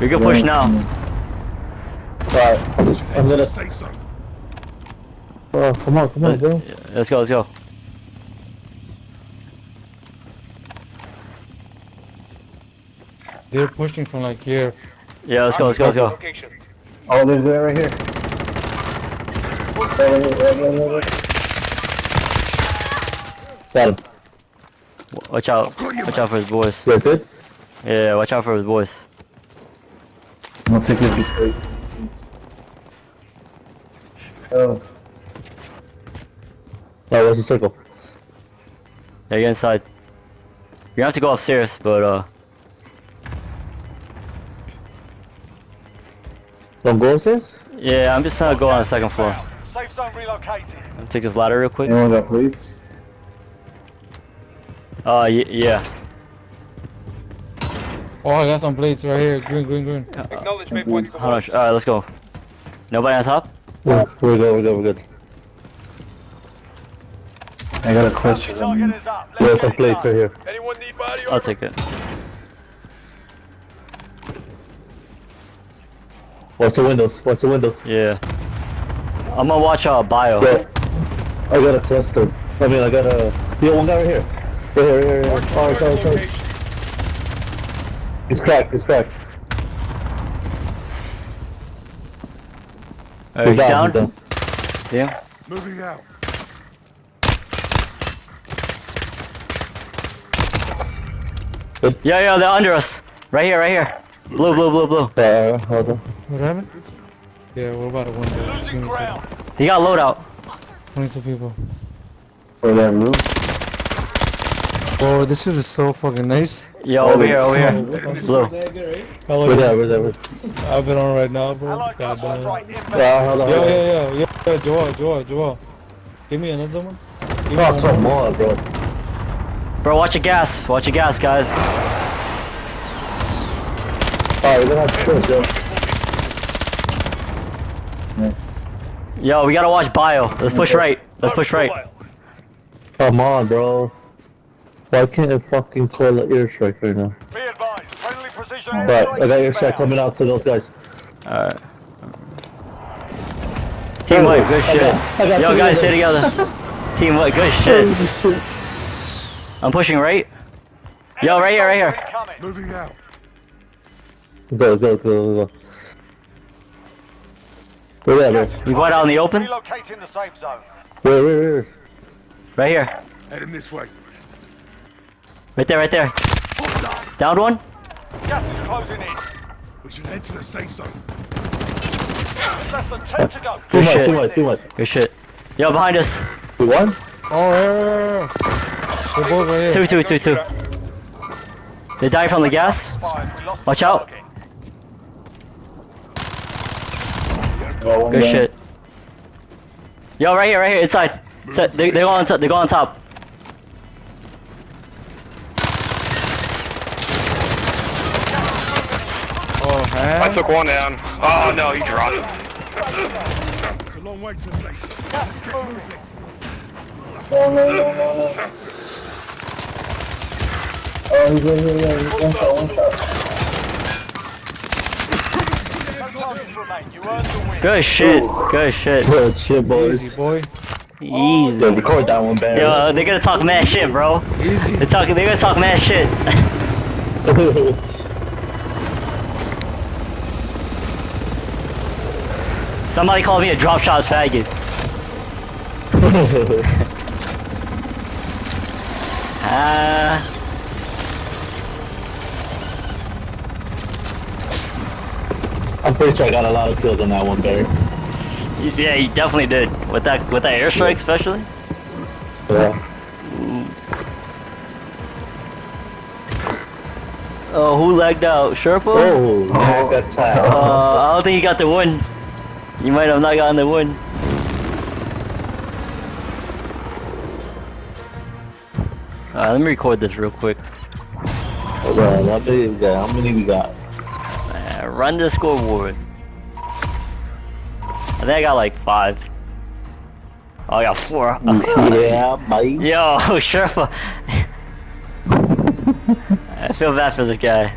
We can push now. Alright, I'm Enter gonna. the safe zone. Oh, come on, come on, bro. Let's go, let's go. They're pushing from like here. Yeah, let's go, let's go, let's go. Location. Oh, there's one right here. Got him. Watch out. Watch out for his boys. Good? Yeah, watch out for his boys. I'm gonna pick this before Oh. Oh, where's the circle? Yeah, get inside. You have to go upstairs, but uh, Don't go upstairs? yeah, I'm just gonna go on the second floor. Safe zone relocated. I'll take this ladder real quick. Anyone got police? Uh, y yeah. Oh, I got some plates right here. Green, green, green. Acknowledge midpoint How much? Alright, let's go. Nobody on top? We're, we're good, we're good, we're good. I got a question. Target is up. There's some plates right here. Anyone need body I'll take it. Watch the windows, watch the windows. Yeah. I'm gonna watch uh bio. Yeah. I got a cluster. I mean, I got a. Yo, one guy right here. Right here, right here, right here. Oh, sorry, sorry. He's cracked, he's cracked. Uh, he's down. he's Yeah. Moving out. Yeah, yeah, they're under us. Right here, right here. Blue, blue, blue, blue. Uh, hold on. What happened? Yeah, we're about to win. there. Losing me a second. ground. He got loadout. 22 people. For that room. Oh, this shit is so fucking nice. Yo, over here, over here. Blue. How Where's long that, where's that, where's I've been on right now, bro. Allied God cluster damn. strike. Yeah, hold on, Yeah, hold on. yeah, yeah, yeah, yeah, Joel, Joel, Joel. Give me another one. Give me Oh, one come more. on, bro. Bro, watch your gas. Watch your gas, guys. Alright, we're gonna have to push, yo. Nice. Yo, we gotta watch bio. Let's push right. Let's push right. Come on, bro. Why can't I fucking call an airstrike right now? Be advised. Friendly precision But airstrike I got airstrike coming out to those guys. Alright. Team white, good I shit. got- I got Yo, guys, stay together. Team white, good shit. I'm pushing right. Yo, right here, right here. Moving out. Let's go, go, go, go. Where that, Gas bro? is You going out in the open? Relocating the safe zone. Where, where, where? Right here. Heading this way. Right there, right there. Down one. Gas is closing in. We should head to the safe zone. Less than 10 to go. Too Good much, shit. too much, too much. Good shit. Yo, behind us. You won? Oh, yeah, yeah, yeah. They're both right here. Two, two, two, two. They died from the gas. Spies, we lost the Watch out. Good shit. Yo, right here, right here, inside. So, they, they go on top. They go on top. Oh. I took one down. Oh no, he dropped it. It's a long way to the safe zone. Let's get moving. Oh, he's right here, yeah, he's one shot, one shot. No targets remain. You earned the win. Good shit. Good shit. Good shit, boys. Easy, boy. Easy. Yeah, record that one, Barry. Yo, they're gonna talk mad shit, bro. Easy. They're talking. They're gonna talk mad shit. Somebody called me a drop shot faggot. Ah. I'm pretty sure I got a lot of kills on that one, Barry. yeah, you definitely did. With that, with that airstrike, especially. Yeah. Oh, who lagged out? Sherpa? Oh, man, got tired. Uh, I don't think you got the win. You might have not gotten the win. Alright, let me record this real quick. Hold on, how many we got? How many we got? Uh, run the scoreboard. I think I got like five. Oh, I got four. yeah, mate. Yo, Sherpa. I feel bad for this guy.